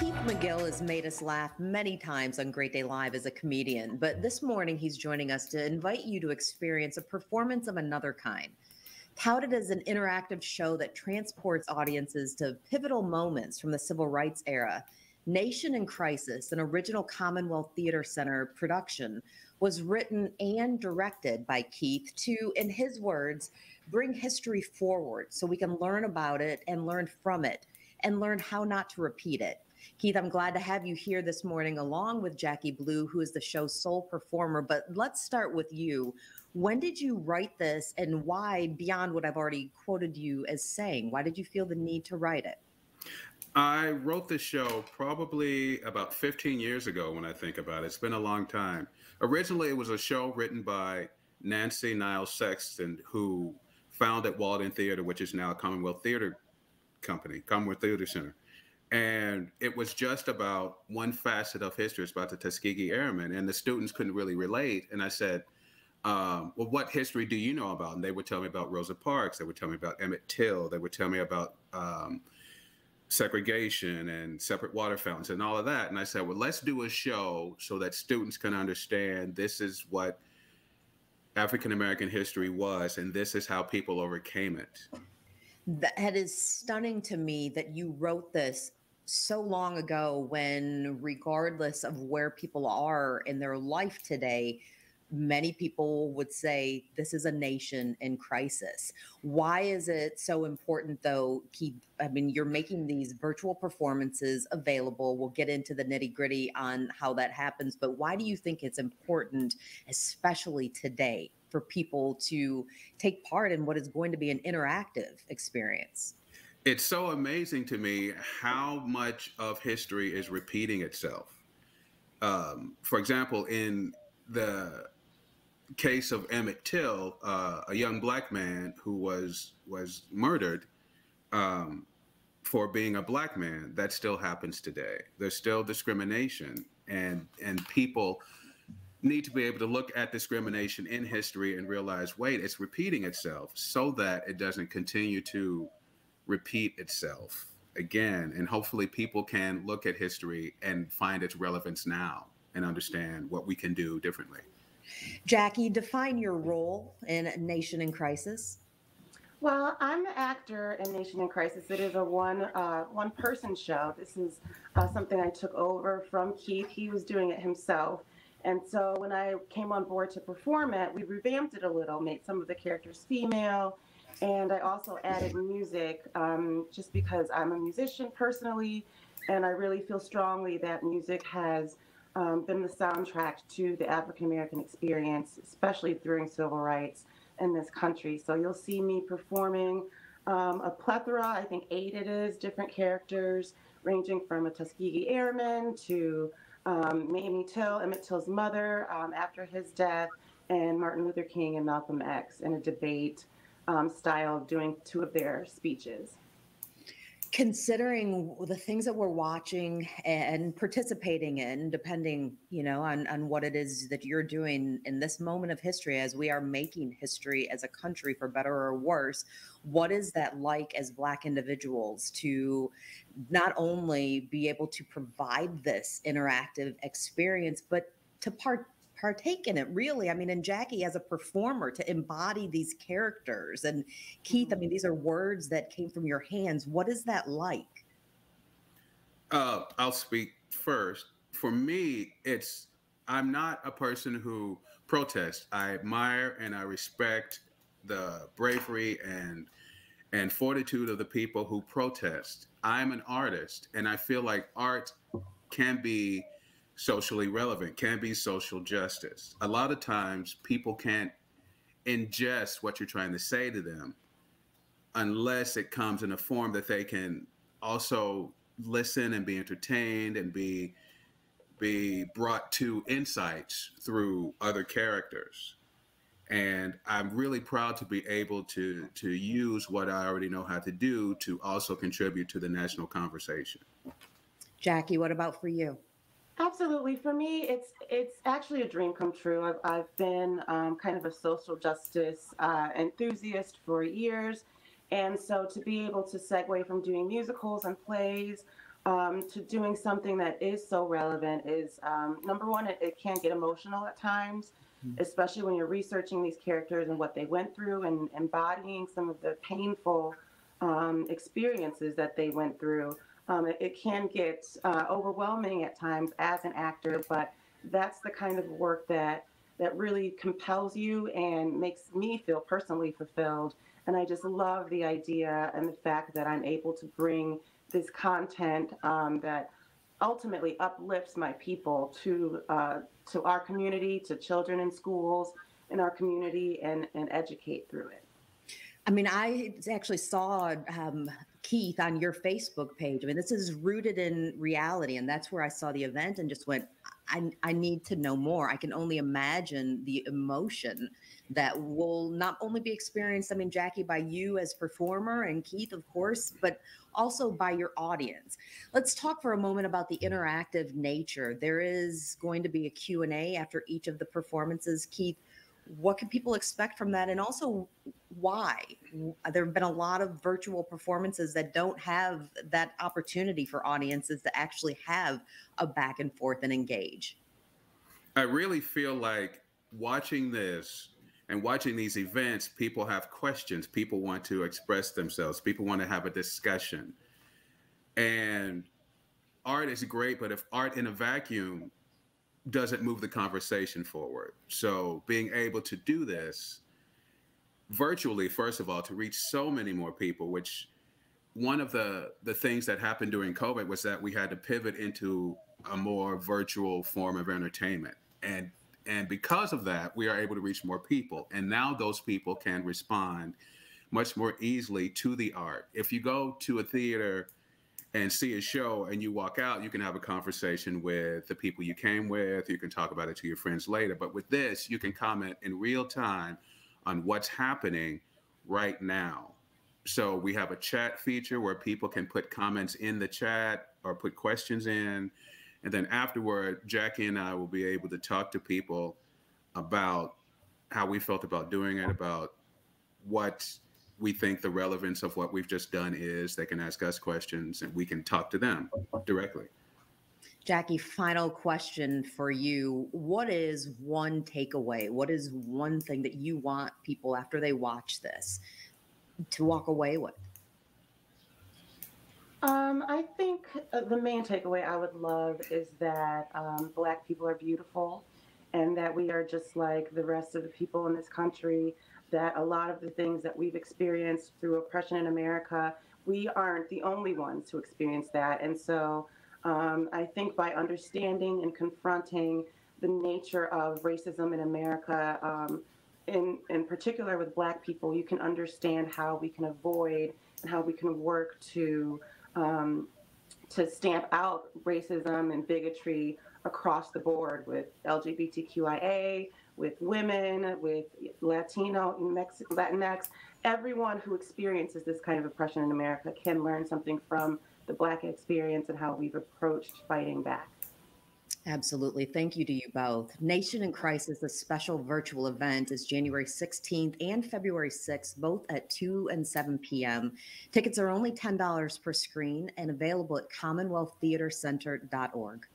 Keith McGill has made us laugh many times on Great Day Live as a comedian, but this morning he's joining us to invite you to experience a performance of another kind. Touted as an interactive show that transports audiences to pivotal moments from the civil rights era, Nation in Crisis, an original Commonwealth Theater Center production, was written and directed by Keith to, in his words, bring history forward so we can learn about it and learn from it and learn how not to repeat it. Keith, I'm glad to have you here this morning along with Jacqui Blue, who is the show's sole performer. But let's start with you. When did you write this and why, beyond what I've already quoted you as saying, why did you feel the need to write it? I wrote this show probably about 15 years ago when I think about it. It's been a long time. Originally, it was a show written by Nancy Niles Sexton, who founded Walden Theater, which is now Commonwealth Theater Company, Commonwealth Theater Center. And it was just about one facet of history. It's about the Tuskegee Airmen, and the students couldn't really relate. And I said, um, well, what history do you know about? And they would tell me about Rosa Parks. They would tell me about Emmett Till. They would tell me about um, segregation and separate water fountains and all of that. And I said, well, let's do a show so that students can understand this is what African American history was, and this is how people overcame it. That is stunning to me that you wrote this so long ago when, regardless of where people are in their life today, many people would say this is a nation in crisis. Why is it so important, though? Keith, I mean, you're making these virtual performances available. We'll get into the nitty gritty on how that happens, but why do you think it's important, especially today, for people to take part in what is going to be an interactive experience? It's so amazing to me how much of history is repeating itself. Um, for example, in the case of Emmett Till, uh, a young black man who was was murdered um, for being a black man. That still happens today. There's still discrimination, and and people need to be able to look at discrimination in history and realize, wait, it's repeating itself, so that it doesn't continue to repeat itself again. And hopefully, people can look at history and find its relevance now and understand what we can do differently. Jacqui, define your role in Nation in Crisis. Well, I'm the actor in Nation in Crisis. It is a one uh, one person show. This is uh, something I took over from Keith. He was doing it himself. And so when I came on board to perform it, we revamped it a little, made some of the characters female, and I also added music um, just because I'm a musician personally, and I really feel strongly that music has um, been the soundtrack to the African American experience, especially during civil rights in this country. So you'll see me performing um, a plethora, I think eight it is, different characters, ranging from a Tuskegee Airman to um, Mamie Till, Emmett Till's mother um, after his death, and Martin Luther King and Malcolm X in a debate um, style doing two of their speeches considering the things that we're watching and participating in depending you know on, on what it is that you're doing in this moment of history as we are making history as a country for better or worse what is that like as black individuals to not only be able to provide this interactive experience but to part partake in it really. I mean and jacqui as a performer to embody these characters and keith i mean mm-hmm. these are words that came from your hands. What is that like? Uh, i'll speak first. For me it's i'm not a person who protests. I admire and i respect the bravery and and fortitude of the people who protest. I'm an artist and i feel like art can be socially relevant, can be social justice. A lot of times people can't ingest what you're trying to say to them unless it comes in a form that they can also listen and be entertained and be be brought to insights through other characters. And i'm really proud to be able to to use what i already know how to do to also contribute to the national conversation. Jacqui what about for you Absolutely. For me, it's it's actually a dream come true. I've, I've been um, kind of a social justice uh, enthusiast for years. And so to be able to segue from doing musicals and plays um, to doing something that is so relevant is um, number one, it, it, can get emotional at times, mm-hmm. especially when you're researching these characters and what they went through and embodying some of the painful um, experiences that they went through. Um, it, it, can get uh, overwhelming at times as an actor, but that's the kind of work that that really compels you and makes me feel personally fulfilled. And I just love the idea and the fact that I'm able to bring this content um, that ultimately uplifts my people to uh, to our community, to children in schools in our community, and and educate through it. I mean, I actually saw um, Keith on your Facebook page. I mean, this is rooted in reality, and that's where I saw the event and just went, I, I need to know more. I can only imagine the emotion that will not only be experienced, I mean, Jacqui, by you as performer and Keith, of course, but also by your audience. Let's talk for a moment about the interactive nature. There is going to be a Q&A after each of the performances. Keith, what can people expect from that? And also why? There have been a lot of virtual performances that don't have that opportunity for audiences to actually have a back and forth and engage. I really feel like watching this and watching these events people have questions. People want to express themselves. People want to have a discussion. And art is great but if art in a vacuum doesn't move the conversation forward. So being able to do this virtually, first of all, to reach so many more people, which one of the the things that happened during COVID was that we had to pivot into a more virtual form of entertainment. And and because of that, we are able to reach more people. And now those people can respond much more easily to the art. If you go to a theater and see a show and you walk out, you can have a conversation with the people you came with. You can talk about it to your friends later. But with this, you can comment in real time on what's happening right now. So we have a chat feature where people can put comments in the chat or put questions in. And then afterward, Jacqui and I will be able to talk to people about how we felt about doing it, about what we think the relevance of what we've just done is they can ask us questions and we can talk to them directly. Jacqui, final question for you. What is one takeaway? What is one thing that you want people after they watch this to walk away with? Um, I think uh, the main takeaway I would love is that um, Black people are beautiful and that we are just like the rest of the people in this country that a lot of the things that we've experienced through oppression in America, we aren't the only ones who experience that. And so um, I think by understanding and confronting the nature of racism in America, um, in, in particular with Black people, you can understand how we can avoid and how we can work to um, to stamp out racism and bigotry across the board with LGBTQIA, with women, with Latino, Latinx, everyone who experiences this kind of oppression in America can learn something from the Black experience and how we've approached fighting back. Absolutely. Thank you to you both. Nation in Crisis, a special virtual event, is January 16th and February 6th, both at 2 and 7 p.m. Tickets are only $10 per screen and available at commonwealththeatercenter.org.